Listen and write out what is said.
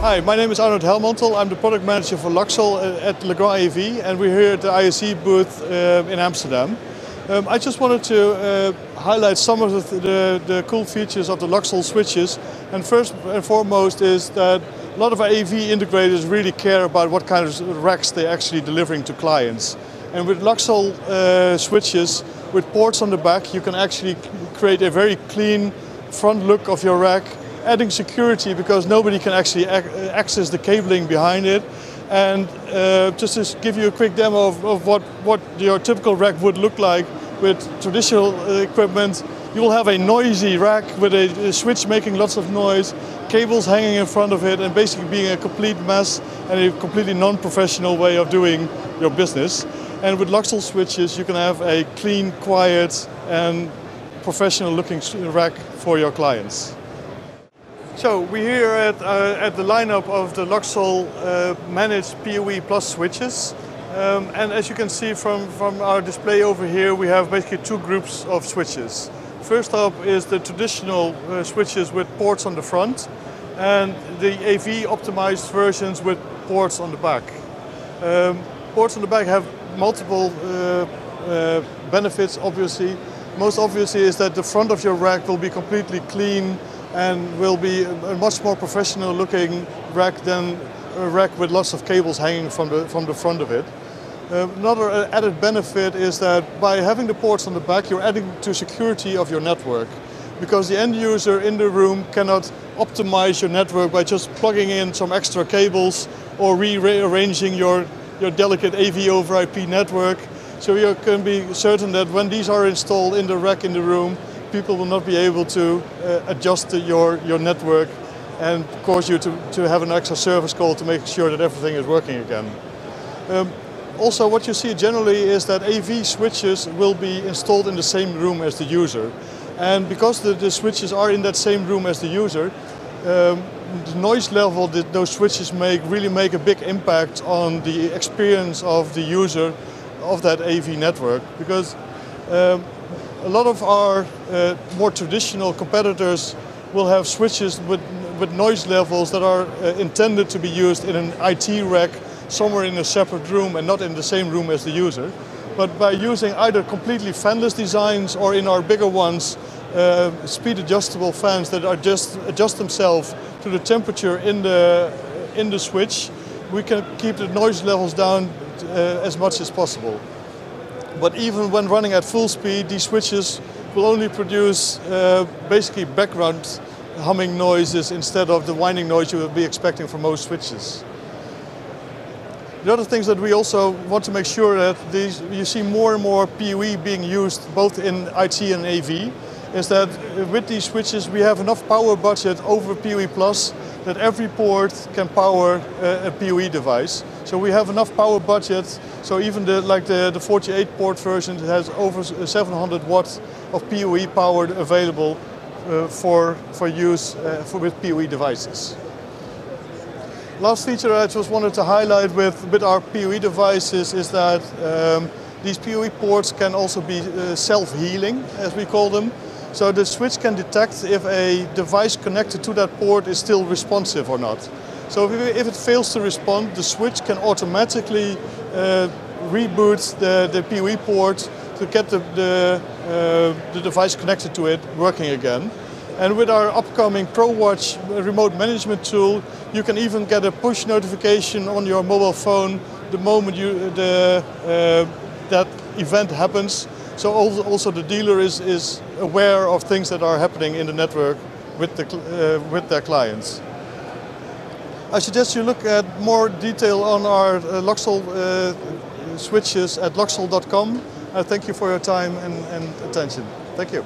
Hi, my name is Arnold Helmantel. I'm the product manager for Luxul at Legrand AV and we're here at the ISE booth uh, in Amsterdam. Um, I just wanted to uh, highlight some of the, the, the, cool features of the Luxul switches and first and foremost is that a lot of AV integrators really care about what kind of racks they're actually delivering to clients. And with Luxul uh, switches, with ports on the back, you can actually create a very clean front look of your rack adding security because nobody can actually ac access the cabling behind it. And uh, just to give you a quick demo of, of, what, what your typical rack would look like with traditional uh, equipment, you will have a noisy rack with a, a, switch making lots of noise, cables hanging in front of it and basically being a complete mess and a completely non-professional way of doing your business. And with Luxul switches you can have a clean, quiet and professional looking rack for your clients. So we're here at, uh, at the lineup of the Luxul uh, managed PoE Plus switches. Um, and as you can see from, from our display over here, we have basically two groups of switches. First up is the traditional uh, switches with ports on the front and the AV optimized versions with ports on the back. Um, ports on the back have multiple uh, uh, benefits obviously. Most obviously is that the front of your rack will be completely clean and will be a much more professional looking rack than a rack with lots of cables hanging from the, from the front of it. Uh, another added benefit is that by having the ports on the back, you're adding to security of your network. Because the end user in the room cannot optimize your network by just plugging in some extra cables or rearranging your, your delicate AV over IP network. So you can be certain that when these are installed in the rack in the room, people will not be able to uh, adjust your, your network and cause you to, to have an extra service call to make sure that everything is working again. Um, also what you see generally is that AV switches will be installed in the same room as the user. And because the, the switches are in that same room as the user, um, the noise level that those switches make really make a big impact on the experience of the user of that AV network. Because um, a lot of our uh, more traditional competitors will have switches with, with noise levels that are uh, intended to be used in an IT rack somewhere in a separate room and not in the same room as the user. But by using either completely fanless designs or in our bigger ones, uh, speed adjustable fans that are just adjust themselves to the temperature in the, in the switch, we can keep the noise levels down uh, as much as possible. But even when running at full speed, these switches will only produce uh, basically background humming noises instead of the whining noise you would be expecting from most switches. The other things that we also want to make sure that these, you see more and more PoE being used both in IT and AV is that with these switches we have enough power budget over PoE Plus that every port can power a, a PoE device. So we have enough power budget, so even the, like the, the 48 port version has over 700 watts of PoE power available uh, for, for use uh, for, with PoE devices. Last feature I just wanted to highlight with, with our PoE devices is that um, these PoE ports can also be uh, self-healing, as we call them. So the switch can detect if a device connected to that port is still responsive or not. So if it fails to respond, the switch can automatically uh, reboot the, the PoE port to get the, the, uh, the device connected to it working again. And with our upcoming ProWatch remote management tool, you can even get a push notification on your mobile phone the moment you, the, uh, that event happens so also the dealer is, is aware of things that are happening in the network with, the, uh, with their clients. I suggest you look at more detail on our uh, uh, switches at luxul.com. I thank you for your time and, and attention. Thank you.